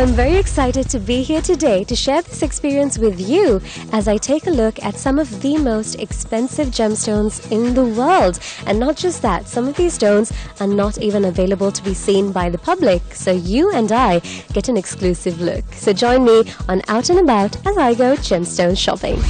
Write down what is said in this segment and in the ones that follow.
I'm very excited to be here today to share this experience with you as I take a look at some of the most expensive gemstones in the world. And not just that, some of these stones are not even available to be seen by the public. So you and I get an exclusive look. So join me on Out and About as I go gemstone shopping.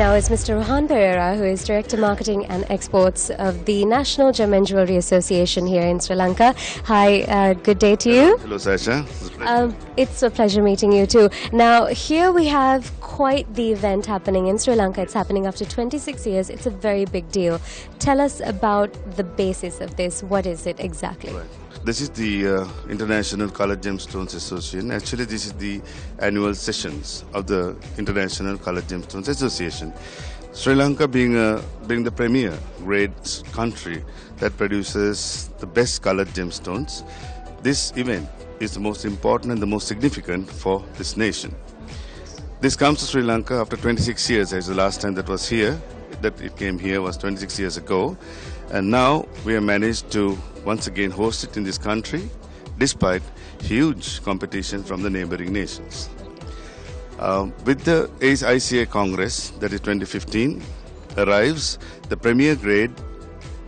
Now is Mr. Rohan Pereira, who is Director Marketing and Exports of the National Gem and Jewelry Association here in Sri Lanka. Hi, uh, good day to you. Hello, Sasha. It's a. Um, it's a pleasure meeting you too. Now, here we have quite the event happening in Sri Lanka. It's happening after 26 years. It's a very big deal. Tell us about the basis of this. What is it exactly? Right. This is the uh, International Colored Gemstones Association. Actually, this is the annual sessions of the International Colored Gemstones Association. Sri Lanka being a, being the premier grade country that produces the best colored gemstones, this event is the most important and the most significant for this nation. This comes to Sri Lanka after 26 years, as the last time that was here, that it came here was 26 years ago. And now we have managed to once again host it in this country, despite huge competition from the neighboring nations. Um, with the ICA Congress, that is 2015, arrives the premier grade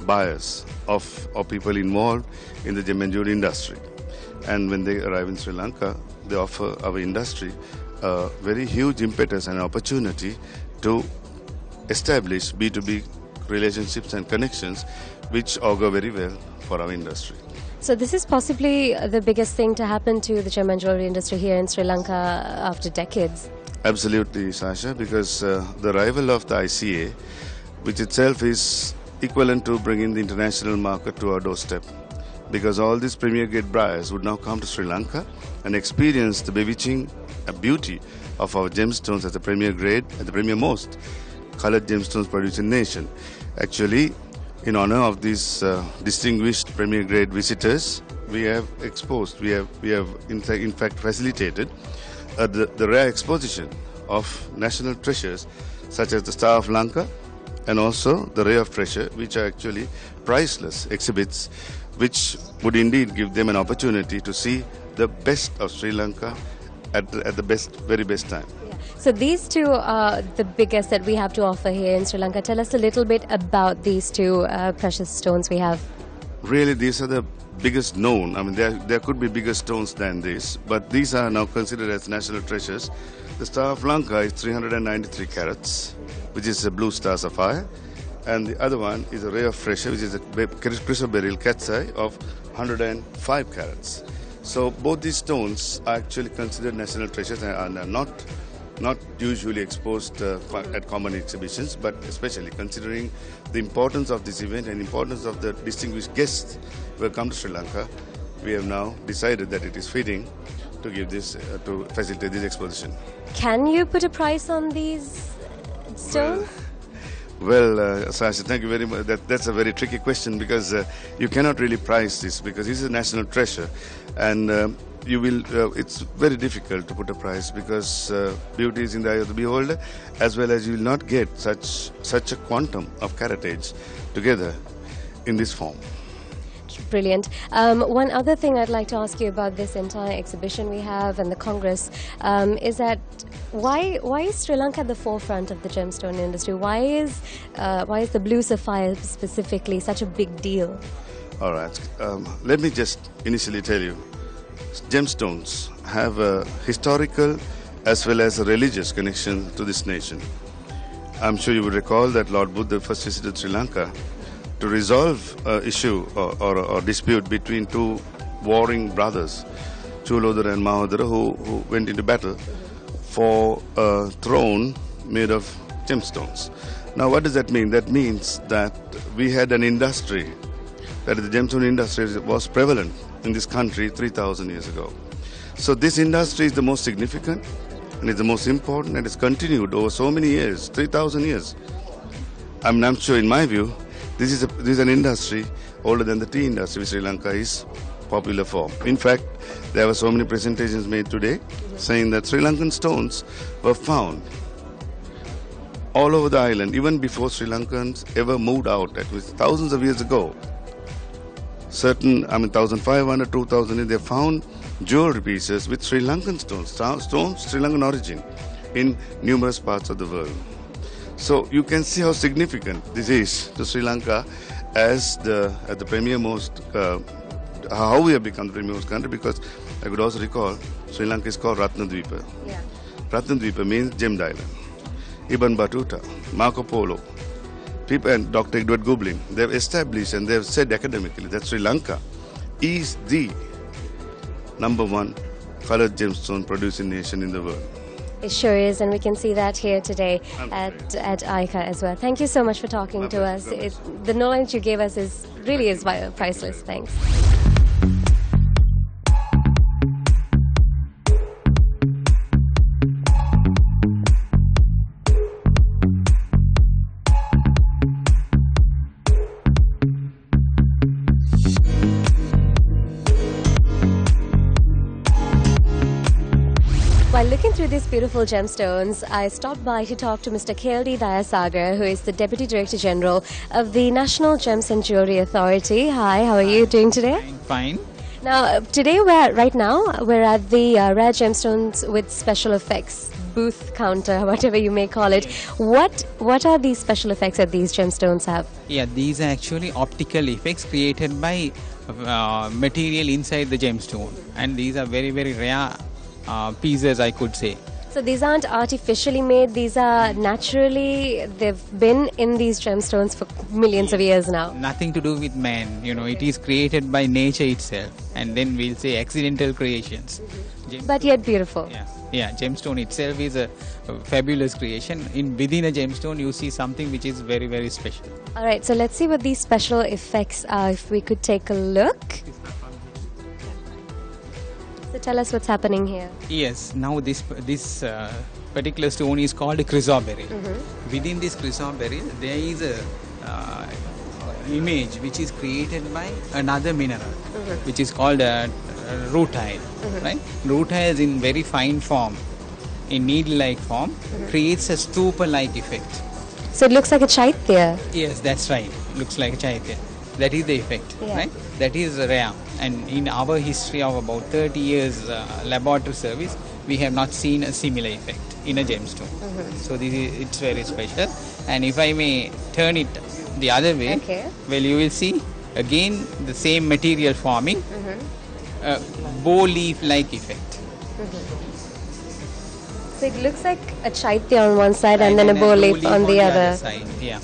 buyers of, of people involved in the gem and jewelry industry. And when they arrive in Sri Lanka, they offer our industry a very huge impetus and opportunity to establish B2B relationships and connections which augur very well for our industry. So, this is possibly the biggest thing to happen to the gem and jewelry industry here in Sri Lanka after decades. Absolutely, Sasha, because uh, the arrival of the ICA, which itself is equivalent to bringing the international market to our doorstep, because all these premier grade buyers would now come to Sri Lanka and experience the bewitching uh, beauty of our gemstones as the premier grade and the premier most colored gemstones producing nation. Actually, in honor of these uh, distinguished premier grade visitors, we have exposed, we have, we have in, fact, in fact facilitated uh, the, the rare exposition of national treasures such as the Star of Lanka and also the Ray of Treasure, which are actually priceless exhibits, which would indeed give them an opportunity to see the best of Sri Lanka at the, at the best, very best time. So, these two are the biggest that we have to offer here in Sri Lanka. Tell us a little bit about these two uh, precious stones we have. Really, these are the biggest known. I mean, there, there could be bigger stones than this, but these are now considered as national treasures. The Star of Lanka is 393 carats, which is a blue star sapphire, and the other one is a ray of treasure, which is a chrysoberyl cat's eye of 105 carats. So both these stones are actually considered national treasures and are not not usually exposed uh, at common exhibitions, but especially considering the importance of this event and importance of the distinguished guests who have come to Sri Lanka, we have now decided that it is fitting to give this uh, to facilitate this exposition. Can you put a price on these stones? Well, uh, Sasha, thank you very much. That, that's a very tricky question because uh, you cannot really price this because this is a national treasure, and um, you will. Uh, it's very difficult to put a price because uh, beauty is in the eye of the beholder, as well as you will not get such such a quantum of caratage together in this form. Brilliant. Um, one other thing I'd like to ask you about this entire exhibition we have and the Congress um, is that why why is Sri Lanka at the forefront of the gemstone industry? Why is uh, why is the blue sapphire specifically such a big deal? All right. Um, let me just initially tell you, gemstones have a historical as well as a religious connection to this nation. I'm sure you would recall that Lord Buddha first visited Sri Lanka to resolve an issue or, or, or, dispute between two warring brothers, Chulodara and Mahodara, who, who went into battle for a throne made of gemstones. Now, what does that mean? That means that we had an industry, that the gemstone industry was prevalent in this country 3,000 years ago. So, this industry is the most significant and it's the most important and it's continued over so many years 3,000 years. I mean, I'm sure, in my view, This is, a, this is an industry older than the tea industry, which Sri Lanka is popular for. In fact, there were so many presentations made today saying that Sri Lankan stones were found all over the island, even before Sri Lankans ever moved out, that was thousands of years ago. Certain, I mean, 1,500, 2,000, they found jewelry pieces with Sri Lankan stones, stones Sri Lankan origin, in numerous parts of the world. So you can see how significant this is to Sri Lanka as the as the premier most uh, how we have become the premier most country because I could also recall Sri Lanka is called Ratnadvipa. Yeah. Ratnadvipa means gemmed island. Ibn Battuta, Marco Polo, people and Dr. Edward Gübelin, they've established and they've said academically that Sri Lanka is the number one colored gemstone producing nation in the world. It sure is, and we can see that here today at at ICA as well. Thank you so much for talking to us. It, the knowledge you gave us is really is priceless. Thanks. Beautiful gemstones, I stopped by to talk to Mr. KLD Dayasagar, who is the Deputy Director General of the National Gems and Jewelry Authority. Hi, how are you doing today? Fine. Now, uh, today we're right now we're at the uh, Rare Gemstones with Special Effects booth counter, whatever you may call it. What what are these special effects that these gemstones have? Yeah, these are actually optical effects created by uh, material inside the gemstone, and these are very very rare uh, pieces, I could say. So these aren't artificially made; these are naturally. They've been in these gemstones for millions of years now. Nothing to do with man. You know, it is created by nature itself, and then we'll say accidental creations. Gem- But yet beautiful. yeah, yeah. Gemstone itself is a, a fabulous creation. In within a gemstone, you see something which is very very special. All right, so let's see what these special effects are. If we could take a look. Tell us what's happening here. Yes, now this this uh, particular stone is called a chrysoberyl. Mm-hmm. Within this chrysoberyl, there is a uh, image which is created by another mineral, mm-hmm. which is called a, a rutile. Mm-hmm. Right, rutile is in very fine form, in needle-like form, creates a stupa-like effect. So it looks like a chaitya. Yes, that's right. Looks like a chaitya. That is the effect, Yeah. right? That is rare. And in our history of about 30 years uh, laboratory service, we have not seen a similar effect in a gemstone. Mm-hmm. So this is, it's very special. And if I may turn it the other way, Okay. well, you will see again the same material forming, mm-hmm. a bo leaf-like effect. Mm-hmm. So it looks like a chaitya on one side and, then a bo leaf on the other. side. Yeah.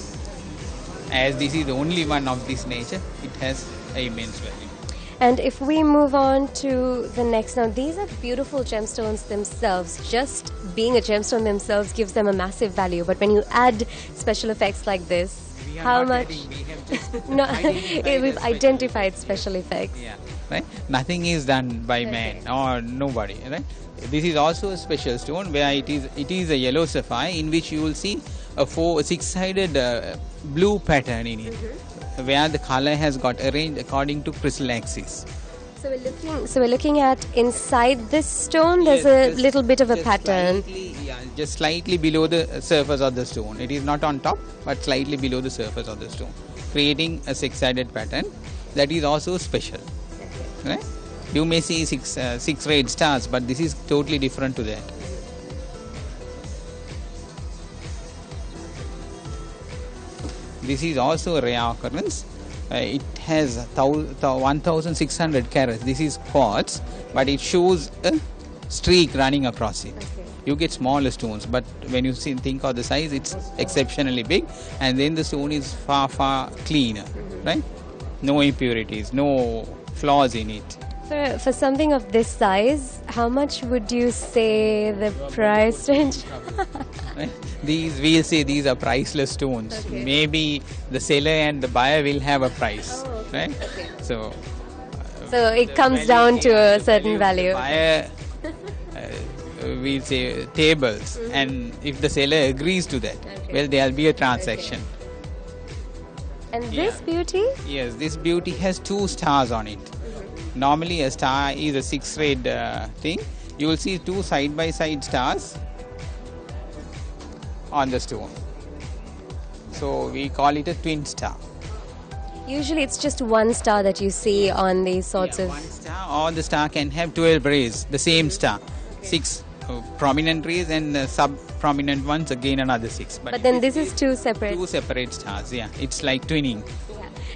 As this is the only one of this nature, it has a immense value. And if we move on to the next, now these are beautiful gemstones themselves. Just being a gemstone themselves gives them a massive value. But when you add special effects like this, We how much? adding, we have just No, identified we've identified special effects. Yeah, right. Nothing is done by man or nobody, right? This is also a special stone where it is it is a yellow sapphire in which you will see a four six-sided uh, blue pattern in it, where the color has got arranged according to crystal axis. So we're looking. So we're looking at inside this stone. There's Yes, a just- little bit of a pattern. Slightly, yeah, just slightly below the surface of the stone. It is not on top, but slightly below the surface of the stone, creating a six-sided pattern that is also special. Right? You may see six uh, six red stars, but this is totally different to that. This is also a rare occurrence. Uh, it has thou- thou- 1600 carats. This is quartz, but it shows a streak running across it. You get smaller stones, but when you see, think of the size, it's exceptionally big, and then the stone is far, far cleaner, right? No impurities, no flaws in it. For, for something of this size, how much would you say the price range? These we'll say these are priceless stones. Okay. Maybe the seller and the buyer will have a price, Oh, okay. right? Okay. So So it comes down to a certain the value. buyer, uh, we'll say tables, and if the seller agrees to that, Okay. well, there'll be a transaction. And Yeah. this beauty? Yes, this beauty has two stars on it. Normally, a star is a six-rayed uh, thing. You will see two side-by-side stars on the stone. So we call it a twin star. Usually it's just one star that you see on these sorts Yeah, of. one star or the star can have 12 rays, the same star. Six uh, prominent rays and uh, sub-prominent ones again another six. But then this is two separate. two separate stars. Yeah, it's like twinning.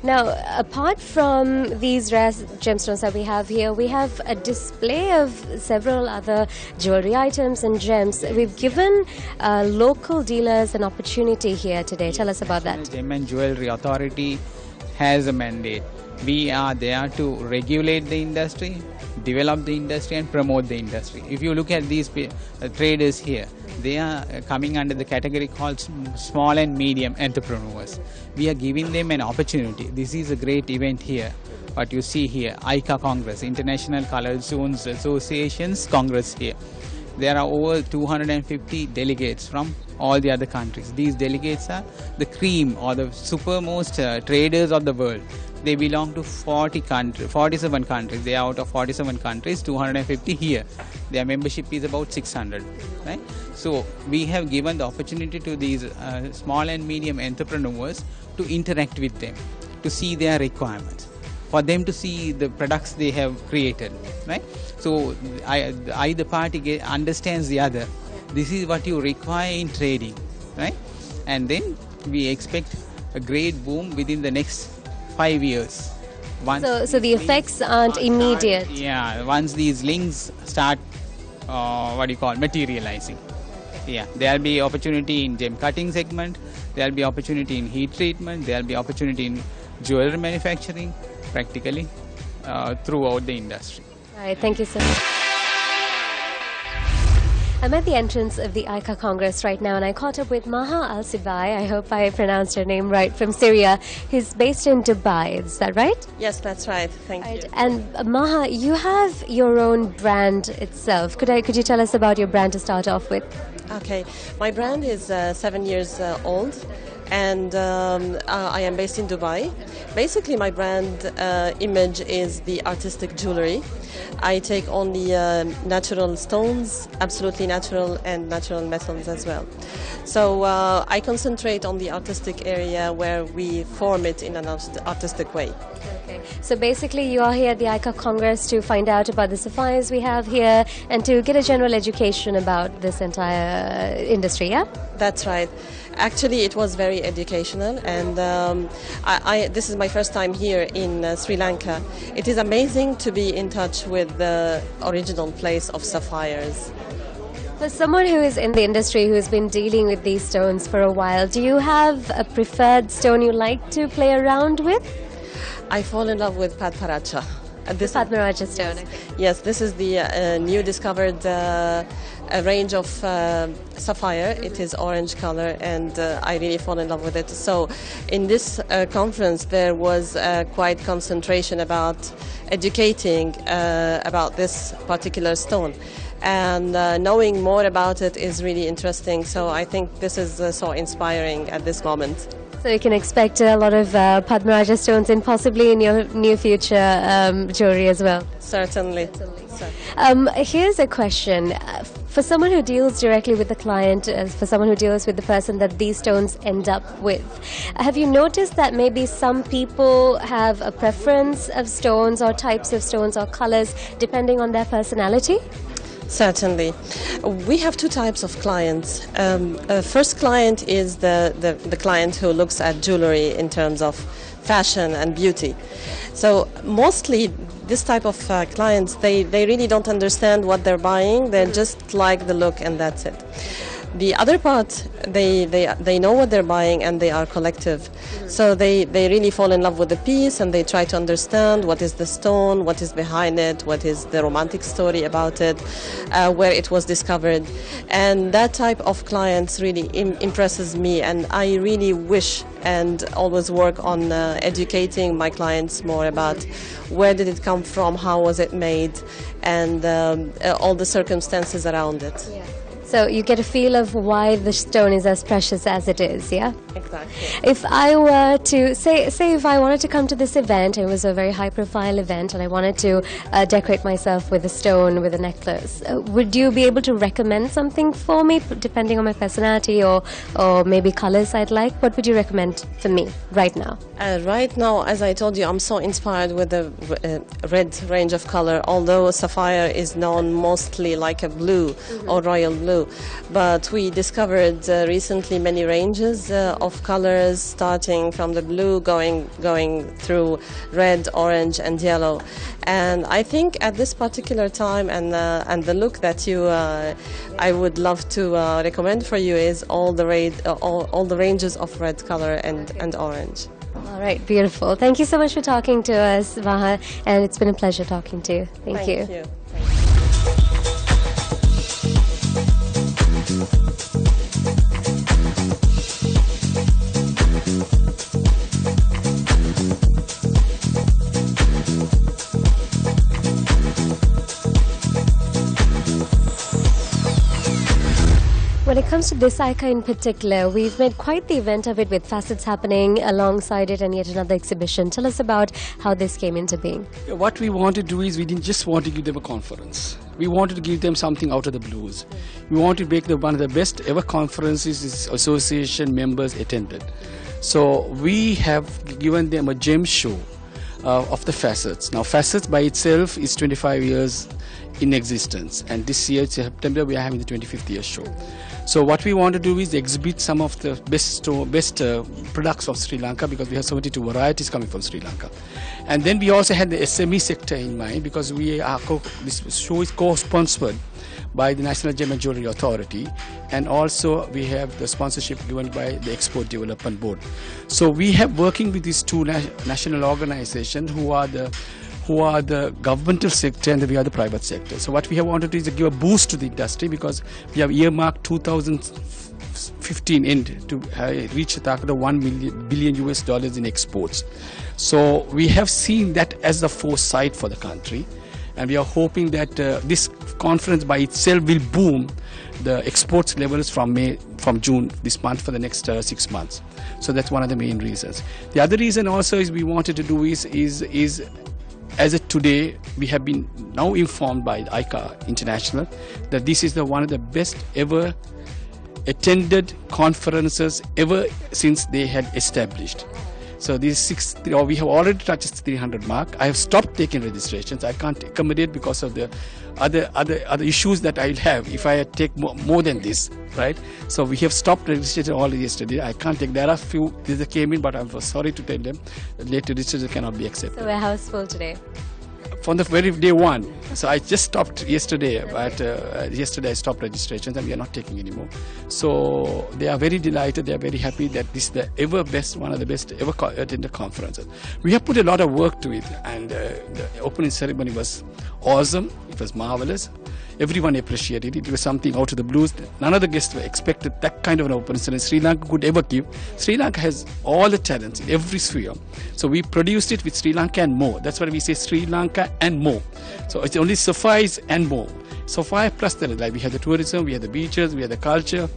Now, apart from these rare gemstones that we have here, we have a display of several other jewelry items and gems. We've given uh, local dealers an opportunity here today. Tell us about that. Gem and Jewelry Authority has a mandate. We are there to regulate the industry, develop the industry, and promote the industry. If you look at these uh, traders here, they are uh, coming under the category called small and medium entrepreneurs. We are giving them an opportunity. This is a great event here. What you see here, ICA Congress, International Colored Zones Associations Congress here. There are over 250 delegates from all the other countries. These delegates are the cream or the supermost uh, traders of the world. They belong to 40 countries, 47 countries. They are out of 47 countries, 250 here. Their membership is about 600, right? So we have given the opportunity to these uh, small and medium entrepreneurs to interact with them, to see their requirements for them to see the products they have created right so either party get, understands the other this is what you require in trading right and then we expect a great boom within the next five years once So, so the effects aren't start- immediate. yeah once these links start uh, what do you call materializing yeah there'll be opportunity in gem cutting segment there'll be opportunity in heat treatment there'll be opportunity in jewelry manufacturing practically uh, throughout the industry All right, thank you so much. I'm at the entrance of the ICA Congress right now, and I caught up with Maha Al Sibai. I hope I pronounced her name right from Syria. He's based in Dubai. Is that right? Yes, that's right. Thank Right. you. And uh, Maha, you have your own brand itself. Could I? Could you tell us about your brand to start off with? Okay, my brand is uh, seven years uh, old, and um, uh, I am based in Dubai. Basically, my brand uh, image is the artistic jewelry. I take only uh, natural stones, absolutely natural, and natural metals as well. So uh, I concentrate on the artistic area where we form it in an artistic way. Okay. So basically, you are here at the ICA Congress to find out about the sapphires we have here and to get a general education about this entire industry. Yeah. That's right. Actually, it was very educational, and um, I, I, this is my first time here in uh, Sri Lanka. It is amazing to be in touch with the original place of sapphires. For someone who is in the industry who has been dealing with these stones for a while, do you have a preferred stone you like to play around with? I fall in love with Padparadscha. Uh, this Padmaraja stone. okay. Yes, this is the uh, new discovered uh, a range of uh, sapphire. It is orange color, and uh, I really fall in love with it. So, in this uh, conference, there was uh, quite concentration about educating uh, about this particular stone. And uh, knowing more about it is really interesting. So I think this is uh, so inspiring at this moment. So you can expect a lot of uh, Padmaraja stones and possibly in your near future um, jewelry as well. Certainly. So- Um, here's a question. Uh, For someone who deals directly with the client, uh, for someone who deals with the person that these stones end up with, have you noticed that maybe some people have a preference of stones or types of stones or colors depending on their personality? Certainly. We have two types of clients. Um, uh, first client is the, the, the client who looks at jewelry in terms of fashion and beauty. So mostly this type of uh, clients, they, they really don't understand what they're buying. They just like the look and that's it. The other part, they, they, they know what they're buying and they are collective. So they, they really fall in love with the piece and they try to understand what is the stone, what is behind it, what is the romantic story about it, uh, where it was discovered. And that type of clients really Im- impresses me and I really wish and always work on uh, educating my clients more about where did it come from, how was it made, and um, uh, all the circumstances around it. So you get a feel of why the stone is as precious as it is, yeah? Exactly. If I were to say, say if I wanted to come to this event, it was a very high-profile event, and I wanted to uh, decorate myself with a stone, with a necklace, uh, would you be able to recommend something for me, depending on my personality or, or maybe colors I'd like? What would you recommend for me right now? Uh, right now, as I told you, I'm so inspired with the uh, red range of color. Although sapphire is known mostly like a blue or royal blue, but we discovered uh, recently many ranges uh, of colors, starting from the blue, going going through red, orange, and yellow. And I think at this particular time, and uh, and the look that you, uh, I would love to uh, recommend for you is all the red, uh, all, all the ranges of red color and and orange. All right, beautiful. Thank you so much for talking to us, Maha, and it's been a pleasure talking to you. Thank, Thank you. When it comes to this ICA in particular, we've made quite the event of it with facets happening alongside it and yet another exhibition. Tell us about how this came into being. What we wanted to do is we didn't just want to give them a conference. We wanted to give them something out of the blues. We wanted to make the one of the best ever conferences association members attended. So we have given them a gem show uh, of the facets. Now facets by itself is 25 years in existence and this year September we are having the 25th year show. So what we want to do is exhibit some of the best best uh, products of Sri Lanka because we have 72 varieties coming from Sri Lanka. And then we also had the SME sector in mind because we are this show is co-sponsored by the National Gem and Jewelry Authority, and also we have the sponsorship given by the Export Development Board. So we have working with these two na- national organizations who are the who are the governmental sector and we are the private sector. So what we have wanted to do is to give a boost to the industry because we have earmarked 2015 end to uh, reach of 1 million billion US dollars in exports. So we have seen that as the foresight for the country and we are hoping that uh, this conference by itself will boom the exports levels from May from June this month for the next uh, six months. So that's one of the main reasons. The other reason also is we wanted to do is is is as of today we have been now informed by ICA International that this is the one of the best ever attended conferences ever since they had established. So these six, or we have already touched the 300 mark. I have stopped taking registrations. I can't accommodate because of the other other other issues that I'll have if I take more, more than this, right? So we have stopped registration all yesterday. I can't take. There are few that came in, but I'm sorry to tell them late registration cannot be accepted So we're house full today. From the very day one. So I just stopped yesterday, but uh, yesterday I stopped registrations and we are not taking anymore. So they are very delighted. They are very happy that this is the ever best, one of the best ever attended conferences. We have put a lot of work to it, and uh, the opening ceremony was awesome. It was marvelous. Everyone appreciated it. It was something out of the blues. None of the guests were expected that kind of an opening ceremony Sri Lanka could ever give. Sri Lanka has all the talents in every sphere. So we produced it with Sri Lanka and more. That's why we say Sri Lanka and more. So it's only suffice and more. Suffice plus the like we have the tourism, we have the beaches, we have the culture,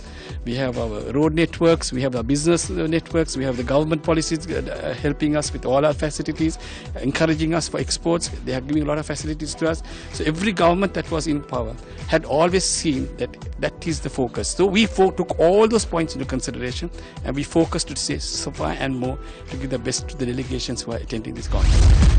we have our road networks, we have our business uh, networks, we have the government policies uh, helping us with all our facilities, encouraging us for exports. They are giving a lot of facilities to us. So every government that was in power had always seen that that is the focus. So we took all those points into consideration and we focused to say suffice and more to give the best to the delegations who are attending this conference.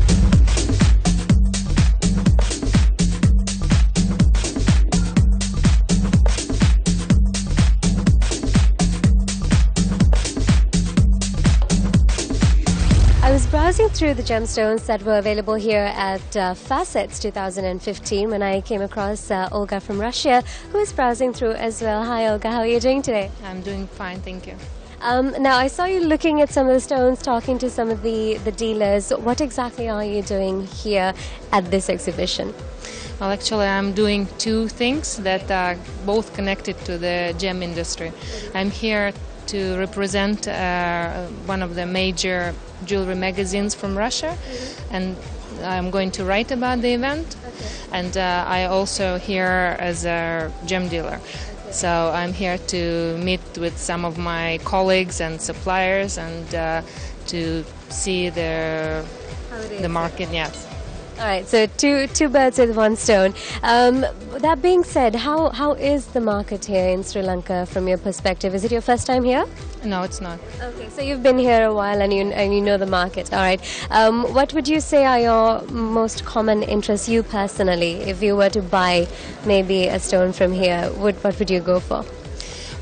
Browsing through the gemstones that were available here at uh, Facets 2015 when I came across uh, Olga from Russia, who is browsing through as well. Hi, Olga. How are you doing today? I'm doing fine, thank you. Um, now, I saw you looking at some of the stones, talking to some of the, the dealers. What exactly are you doing here at this exhibition? Well, actually, I'm doing two things that are both connected to the gem industry. I'm here to represent uh, one of the major jewelry magazines from Russia, and I'm going to write about the event, and uh, I also here as a gem dealer. So I'm here to meet with some of my colleagues and suppliers and uh, to see the the market. Yes. All right, so two two birds with one stone. Um, that being said, how how is the market here in Sri Lanka from your perspective? Is it your first time here? No, it's not. Okay, so you've been here a while and you and you know the market. All right, um, what would you say are your most common interests, you personally, if you were to buy maybe a stone from here? Would what would you go for?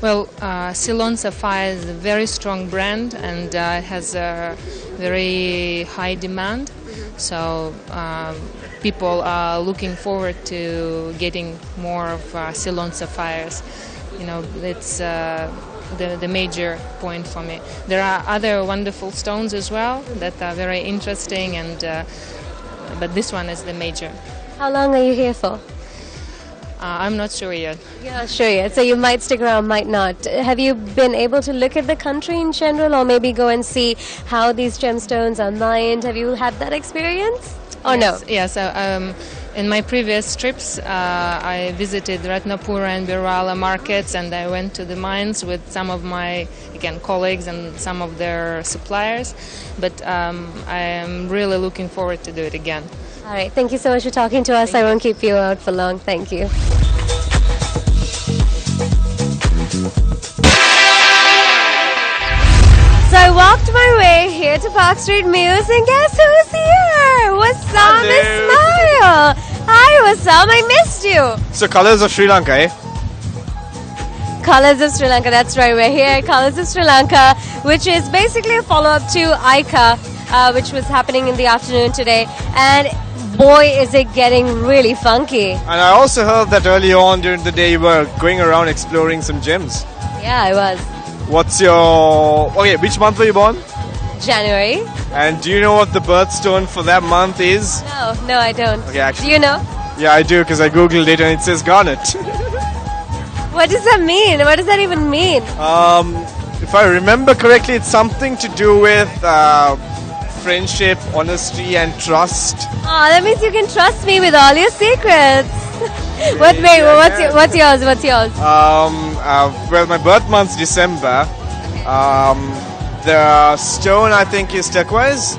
Well, uh, Ceylon Sapphire is a very strong brand and uh, has a very high demand. So um, people are looking forward to getting more of uh, Ceylon Sapphires. You know, it's uh, the, the major point for me. There are other wonderful stones as well that are very interesting, and uh, but this one is the major. How long are you here for? Uh, I'm not sure yet. You're not sure yet, so you might stick around, might not. Have you been able to look at the country in general, or maybe go and see how these gemstones are mined? Have you had that experience? Or yes, no? Yes. uh, um, in my previous trips, uh, I visited Ratnapura and Beruwala markets, and I went to the mines with some of my again colleagues and some of their suppliers. But um, I am really looking forward to do it again. All right, thank you so much for talking to us. I won't keep you out for long. Thank you. So I walked my way here to Park Street Mews, and guess who's here? Wassam Ismail. Hi, Wassam. I missed you. So colors of Sri Lanka, eh? Colors of Sri Lanka. That's right. We're here at Colors of Sri Lanka, which is basically a follow-up to ICA, uh, which was happening in the afternoon today. And boy, is it getting really funky. And I also heard that early on during the day you were going around exploring some gems. Yeah, I was. What's your okay? Which month were you born? January? And do you know what the birthstone for that month is? No, no, I don't. Okay, actually- Do you know? Yeah, I do because I googled it and it says garnet. What does that mean? What does that even mean? um, if I remember correctly, it's something to do with uh, friendship, honesty, and trust. Oh, that means you can trust me with all your secrets. what? Wait, Yeah, what's yeah. your, what's yours? What's yours? Um, uh, well, my birth month's December. Um, the stone I think is turquoise.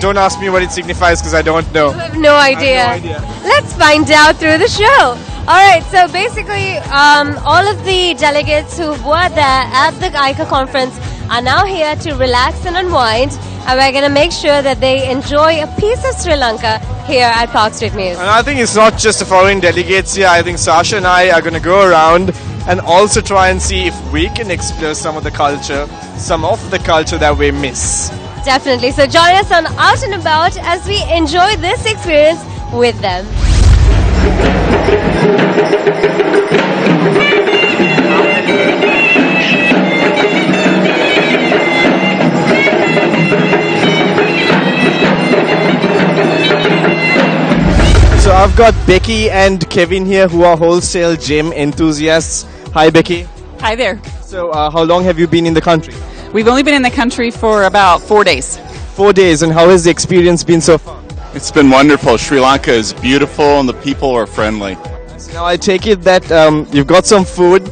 Don't ask me what it signifies because I don't know. I have no idea. idea. Let's find out through the show. All right, so basically, um, all of the delegates who were there at the ICA conference are now here to relax and unwind, and we're going to make sure that they enjoy a piece of Sri Lanka here at Park Street Mews. And I think it's not just the foreign delegates here. I think Sasha and I are going to go around and also try and see if we can explore some of the culture, some of the culture that we miss. Definitely. So join us on Out and About as we enjoy this experience with them. I've got Becky and Kevin here who are wholesale gym enthusiasts. Hi, Becky. Hi there. So, uh, how long have you been in the country? We've only been in the country for about four days. Four days, and how has the experience been so far? It's been wonderful. Sri Lanka is beautiful and the people are friendly. Now, I take it that um, you've got some food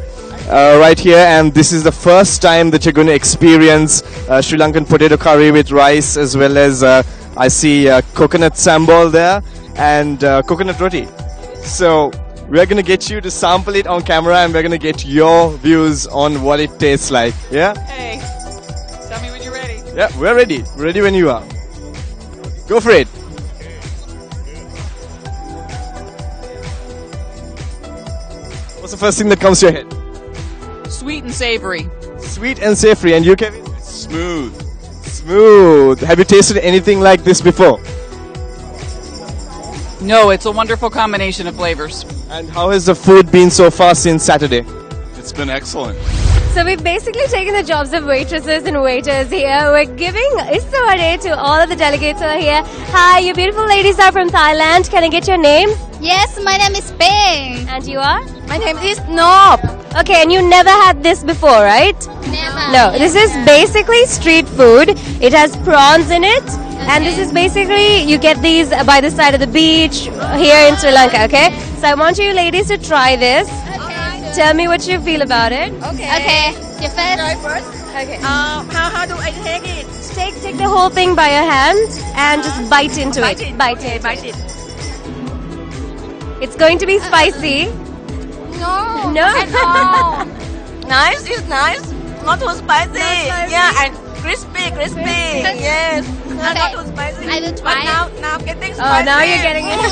uh, right here, and this is the first time that you're going to experience uh, Sri Lankan potato curry with rice, as well as uh, I see uh, coconut sambal there and uh, coconut roti. So, we're going to get you to sample it on camera, and we're going to get your views on what it tastes like. Yeah? Hey, tell me when you're ready. Yeah, we're ready. We're ready when you are. Go for it. What's the first thing that comes to your head? Sweet and savory. Sweet and savory. And you, Kevin? Smooth. Smooth. Have you tasted anything like this before? No, it's a wonderful combination of flavors. And how has the food been so far since Saturday? It's been excellent. So we've basically taken the jobs of waitresses and waiters here. We're giving Isawade to all of the delegates who are here. Hi, you beautiful ladies are from Thailand. Can I get your names? Yes, my name is Peng. And you are? My name is Nob. Okay, and you never had this before, right? Never. No, this is basically street food. It has prawns in it, And this is basically, you get these by the side of the beach here in Sri Lanka, okay? So I want you ladies to try this. Tell me what you feel about it. Okay. Okay. You first. Try first. Okay. Uh, how, how do I take it? Take, take the whole thing by your hand and just bite into Bite it. it. Bite Okay, it. bite it. It's going to be spicy. No. No? Nice, it's nice. Not too spicy. spicy. Yeah, and crispy, crispy. yes. Not- Not Okay. too spicy. I will But try. now, now getting spicy. Oh, now you're getting it.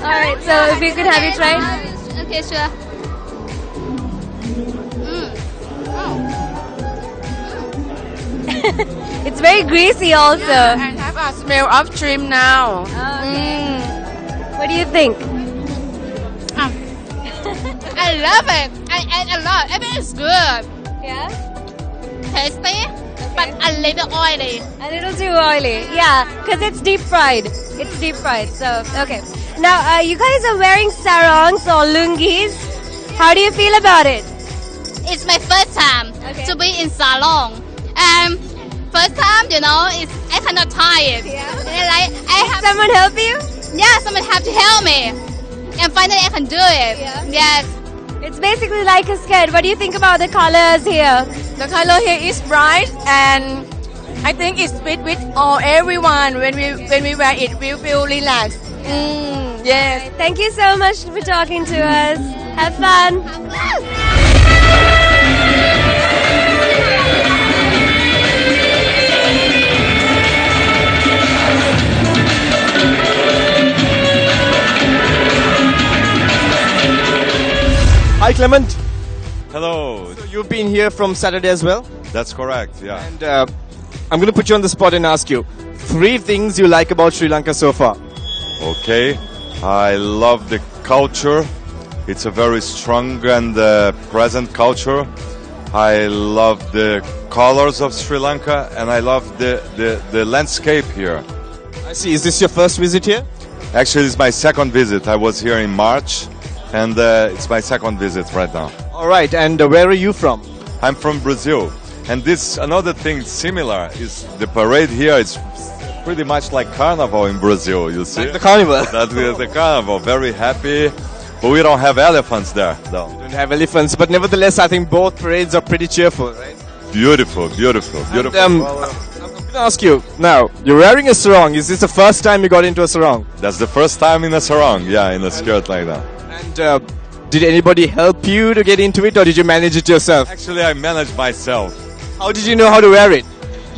Alright, so if you could have you tried. Okay, sure. Mm. Mm. mm. It's very greasy also. And have a smell of shrimp now. Oh, okay. Mm. What do you think? Um, I love it. I ate a lot. I mean, it's good. Yeah? Tasty, but a little oily. A little too oily. Yeah, because it's deep fried. It's deep fried. So, okay. Now, uh, you guys are wearing sarongs or lungis. How do you feel about it? It's my first time Okay. to be in salon. Um, first time, you know, it's I cannot tie it. Yeah. And like I have Someone help you? yeah, someone have to help me, and finally I can do it. Yeah. Yes. It's basically like a skirt. What do you think about the colors here? The color here is bright and I think it's fit with all everyone. When we when we wear it, we feel relaxed. Mm, yes. Thank you so much for talking to us. Have fun. Hi, Clement. Hello, So you've been here from Saturday as well, that's correct, yeah. and uh, I'm going to put you on the spot and ask you three things you like about Sri Lanka so far. Okay, I love the culture. It's a very strong and uh, present culture. I love the colors of Sri Lanka and I love the, the, the landscape here. I see. Is this your first visit here? Actually, it's my second visit. I was here in March and uh, it's my second visit right now. All right. And uh, where are you from? I'm from Brazil. And this another thing similar is the parade here is pretty much like carnival in Brazil, you see? Like the carnival. That is the carnival. Very happy. But we don't have elephants there, though. Don't have elephants, but nevertheless, I think both parades are pretty cheerful, right? Beautiful, beautiful, beautiful. um, uh, I'm going to ask you now. You're wearing a sarong. Is this the first time you got into a sarong? that's the first time in a sarong, yeah, in a skirt like that. And uh, did anybody help you to get into it, or did you manage it yourself? Actually, I managed myself. How did you know how to wear it?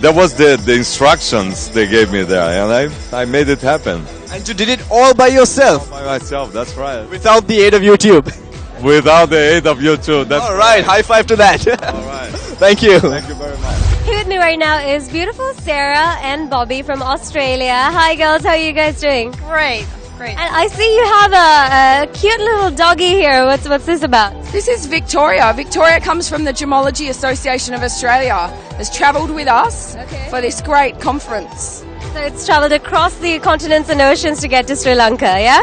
That was the, the instructions they gave me there, and I, I made it happen And you did it all by yourself, by myself. That's right. without the aid of YouTube. Without the aid of YouTube, too. That's all right. High five to that. All right. Thank you. Thank you very much. Here with me right now is beautiful Sarah and Bobby from Australia. Hi, girls. How are you guys doing? Great. Great. And I see you have a, a cute little doggy here. What's what's this about? This is Victoria. Victoria comes from the Gemology Association of Australia. Has travelled with us Okay. for this great conference. So it's traveled across the continents and oceans to get to Sri Lanka, yeah?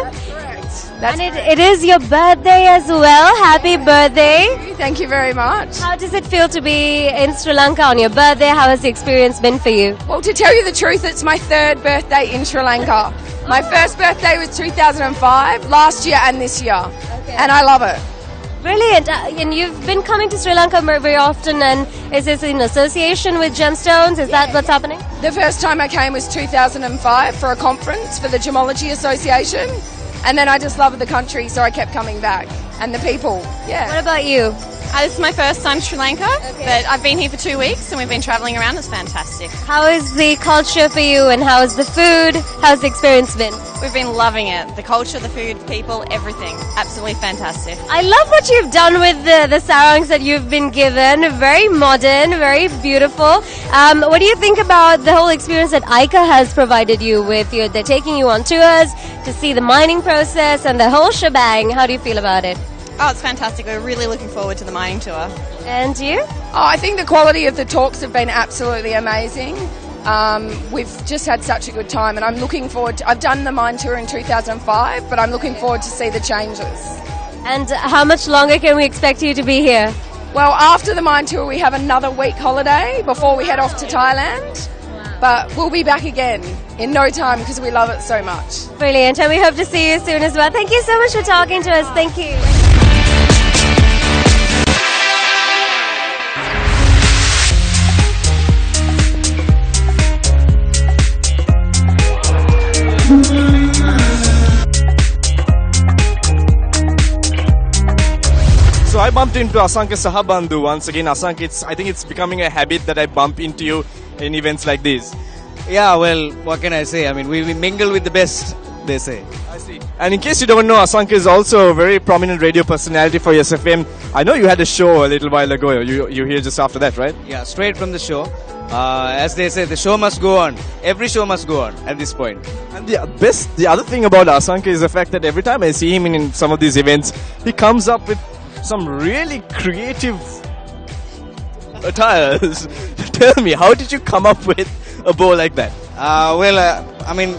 That's And it, it is your birthday as well. Happy birthday. Thank you very much. How does it feel to be in Sri Lanka on your birthday? How has the experience been for you? Well, to tell you the truth, it's my third birthday in Sri Lanka. My first birthday was 2005, last year and this year. And I love it. Brilliant. Uh, and you've been coming to Sri Lanka very often, and is this in association with Gemstones? Is that what's happening? The first time I came was 2005 for a conference for the Gemology Association. And then I just loved the country, so I kept coming back. And the people, yeah. What about you? Uh, this is my first time to Sri Lanka, but I've been here for two weeks and we've been travelling around. It's fantastic. How is the culture for you, and how is the food? How's the experience been? We've been loving it. The culture, the food, people, everything. Absolutely fantastic. I love what you've done with the, the sarongs that you've been given. Very modern, very beautiful. Um, what do you think about the whole experience that ICA has provided you with? You, they're taking you on tours to see the mining process and the whole shebang. How do you feel about it? Oh, it's fantastic. We're really looking forward to the mining tour. And you? Oh, I think the quality of the talks have been absolutely amazing. Um, we've just had such a good time, and I'm looking forward. To, I've done the mine tour in 2005, but I'm looking forward to see the changes. And how much longer can we expect you to be here? Well, after the mine tour, we have another week holiday before we head off to Thailand. but we'll be back again in no time because we love it so much. Brilliant. And we hope to see you soon as well. Thank you so much for talking to us. Thank you. I bumped into Asanka Sahabandhu once again. Asanka, it's, I think it's becoming a habit that I bump into you in events like these. Yeah, well, what can I say? I mean, we, we mingle with the best, they say. I see. And in case you don't know, Asanka is also a very prominent radio personality for SFM. I know you had a show a little while ago. You, you're here just after that, right? Yeah, straight from the show. Uh, as they say, the show must go on. Every show must go on at this point. And the best, the other thing about Asanka is the fact that every time I see him in, in some of these events, he comes up with some really creative attires. Tell me, how did you come up with a bow like that? Uh, well, uh, I mean,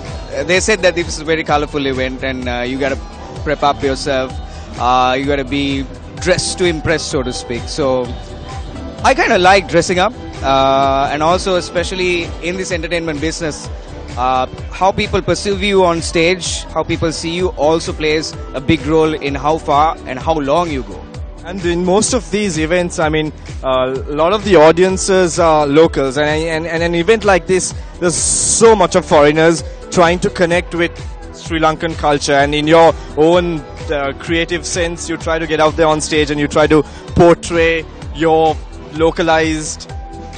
they said that this is a very colorful event and uh, you gotta prep up yourself. Uh, you gotta be dressed to impress, so to speak. So, I kind of like dressing up, uh, and also, especially in this entertainment business, uh, how people perceive you on stage, how people see you, also plays a big role in how far and how long you go. And in most of these events, I mean, uh, a lot of the audiences are locals, and, and, and an event like this, there's so much of foreigners trying to connect with Sri Lankan culture, and in your own uh, creative sense, you try to get out there on stage and you try to portray your localized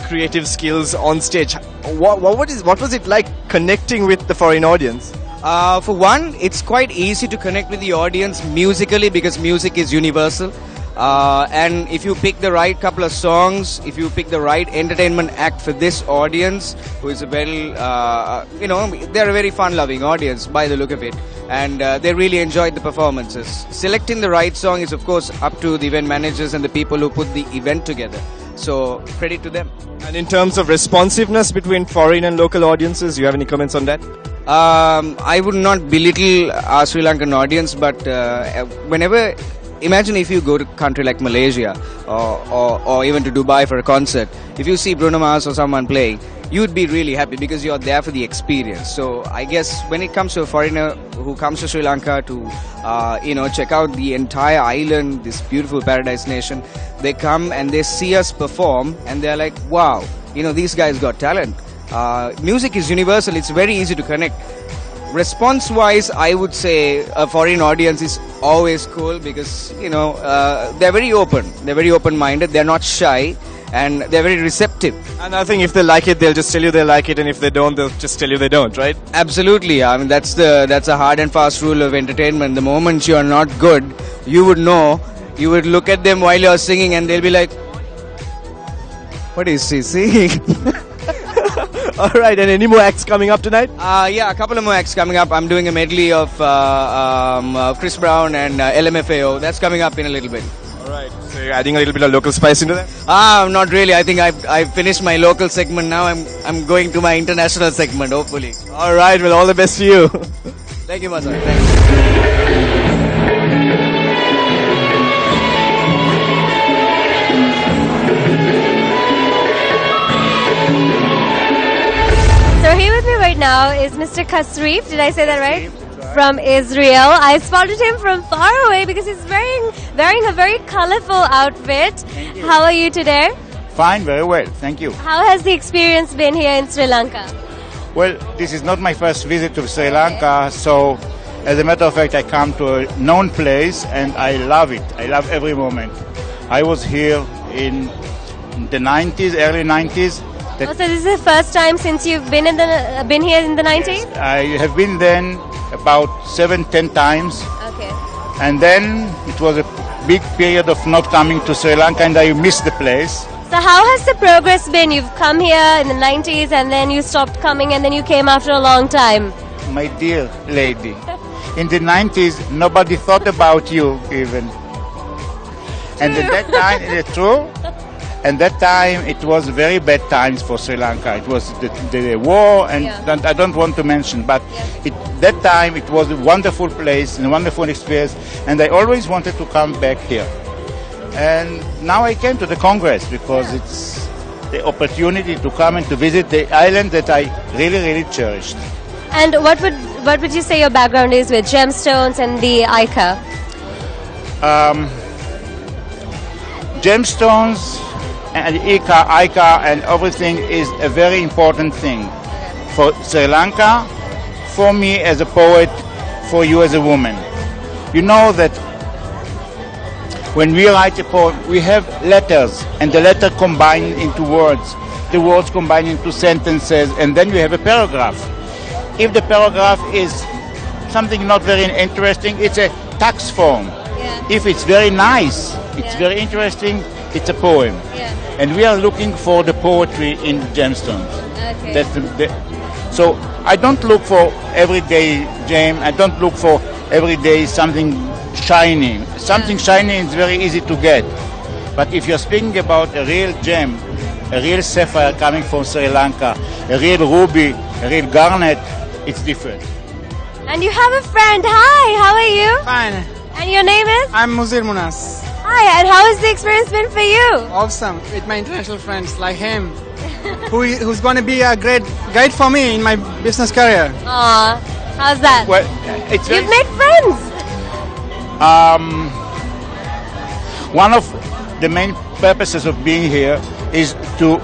creative skills on stage. What, what, is, what was it like connecting with the foreign audience? Uh, for one, it's quite easy to connect with the audience musically because music is universal. Uh, and if you pick the right couple of songs, if you pick the right entertainment act for this audience, who is a very, uh, you know, they're a very fun-loving audience by the look of it, and uh, they really enjoyed the performances. Selecting the right song is, of course, up to the event managers and the people who put the event together. So credit to them. And in terms of responsiveness between foreign and local audiences, you have any comments on that? Um, I would not belittle our Sri Lankan audience, but uh, whenever imagine if you go to a country like Malaysia or, or, or, even to Dubai for a concert, if you see Bruno Mars or someone playing, you'd be really happy because you're there for the experience. So I guess when it comes to a foreigner who comes to Sri Lanka to, uh, you know, check out the entire island, this beautiful paradise nation, they come and they see us perform and they're like, wow, you know, these guys got talent. Uh, music is universal. It's very easy to connect response wise i would say a foreign audience is always cool because you know uh, they're very open. They're very open minded they're not shy and they're very receptive. And i think if they like it they'll just tell you they like it and if they don't they'll just tell you they don't right? Absolutely. I mean that's the that's a hard and fast rule of entertainment. The moment you're not good you would know. You would look at them while you're singing and they'll be like what is she singing All right, and any more acts coming up tonight? Uh, yeah, a couple of more acts coming up. I'm doing a medley of uh, um, uh, Chris Brown and uh, LMFAO. That's coming up in a little bit. All right. So you're adding a little bit of local spice into that? Ah, not really. I think I've, I've finished my local segment now. I'm I'm going to my international segment, hopefully. All right. Well, all the best to you. Thank you, Mazar. Now is Mr. Kasrif. Did I say that right? From Israel. I spotted him from far away because he's wearing wearing a very colorful outfit. How are you today? Fine, very well, thank you. How has the experience been here in Sri Lanka? Well, this is not my first visit to Sri Lanka, so as a matter of fact, I come to a known place and I love it. I love every moment. I was here in the 90s, early 90s. Oh, so this is the first time since you've been in the uh, been here in the 90s? I have been then about seven, ten times. Okay. And then it was a big period of not coming to Sri Lanka and I missed the place. So how has the progress been? You've come here in the 90s and then you stopped coming and then you came after a long time. My dear lady, in the 90s, nobody thought about you even. And at that time, it's true. And that time, it was very bad times for Sri Lanka. It was the, the war, and Yeah. I don't want to mention, but it, that time it was a wonderful place and a wonderful experience, and I always wanted to come back here. And now I came to the Congress because it's the opportunity to come and to visit the island that I really, really cherished. And what would what would you say your background is with gemstones and the ICA? Um, gemstones and ICA, ICA and everything is a very important thing for Sri Lanka, for me as a poet, for you as a woman. You know that when we write a poem, we have letters, and the letter combined into words. The words combine into sentences, and then we have a paragraph. If the paragraph is something not very interesting, it's a tax form. If it's very nice, it's very interesting, it's a poem. And we are looking for the poetry in gemstones. Okay. That's the, the- so I don't look for everyday gem. I don't look for everyday something shiny. Something shiny is very easy to get. But if you're speaking about a real gem, a real sapphire coming from Sri Lanka, a real ruby, a real garnet, it's different. And you have a friend. Hi, how are you? Fine. And your name is? I'm Muzir Munas. Hi, and how has the experience been for you? Awesome. With my international friends like him, who, who's going to be a great guide for me in my business career. Aw, how's that? Well, it's You've made friends. Um, one of the main purposes of being here is to,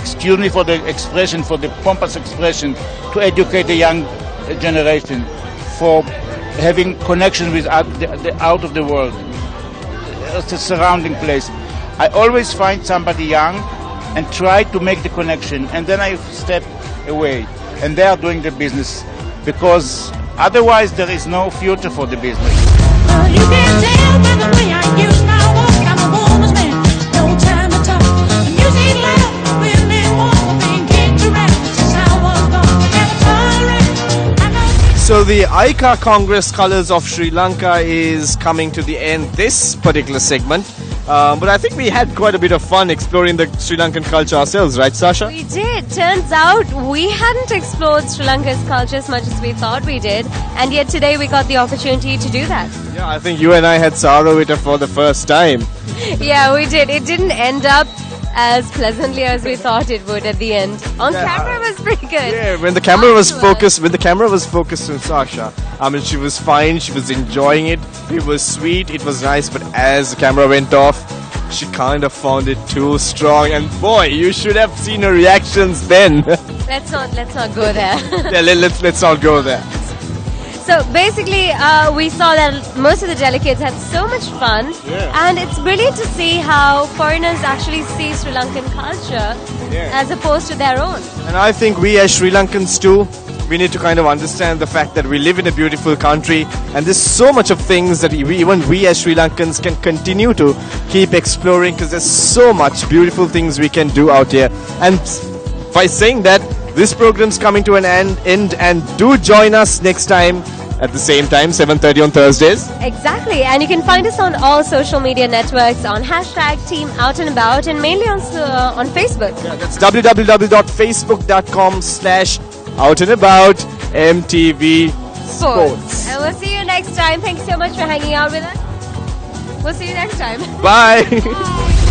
excuse me for the expression, for the pompous expression, to educate the young generation for having connection with out, the, the out of the world, Uh, the surrounding place. I always find somebody young and try to make the connection, and then I step away, and they are doing the business because otherwise there is no future for the business. So the ICA Congress Colors of Sri Lanka is coming to the end this particular segment. Um, but I think we had quite a bit of fun exploring the Sri Lankan culture ourselves, right, Sasha? We did. Turns out we hadn't explored Sri Lanka's culture as much as we thought we did, and yet today we got the opportunity to do that. Yeah, I think you and I had Sarovita for the first time. yeah, we did. It didn't end up as pleasantly as we thought it would at the end. On camera, it was pretty good. Yeah, when the camera was focused, when the camera was focused on Sasha, I mean, she was fine. She was enjoying it. It was sweet. It was nice. But as the camera went off, she kind of found it too strong. And boy, you should have seen her reactions then. Let's not let's not go there. yeah, let, let's let's not go there. So basically, uh, we saw that most of the delegates had so much fun, Yeah. and it's brilliant to see how foreigners actually see Sri Lankan culture as opposed to their own. And I think we as Sri Lankans too, we need to kind of understand the fact that we live in a beautiful country and there's so much of things that we, even we as Sri Lankans can continue to keep exploring because there's so much beautiful things we can do out here. And by saying that, this program's coming to an end, end and do join us next time at the same time, 7.30 on Thursdays. Exactly, and you can find us on all social media networks on hashtag Team Out and About, and mainly on uh, on Facebook. It's www.facebook.com slash out and about MTV Sports. And we'll see you next time. Thanks so much for hanging out with us. We'll see you next time. Bye.